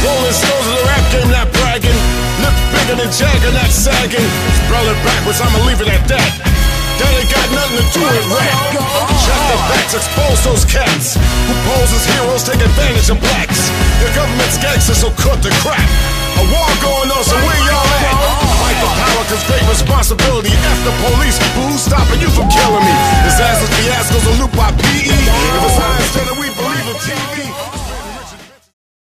Rolling stones of the rap game, not bragging. Look bigger than Jagger, not sagging. Spell it backwards, I'ma leave it at that. That ain't got nothing to do with rap. Check the backs, expose those cats who pose as heroes, take advantage of blacks. Your government's gangsters, so cut the crap. A war going on, so where y'all at? Fight for power, cause great responsibility. F the police, but who's stopping you from killing me? Disasters, fiascos, and loop by PE. If it's high instead of we believe in TV.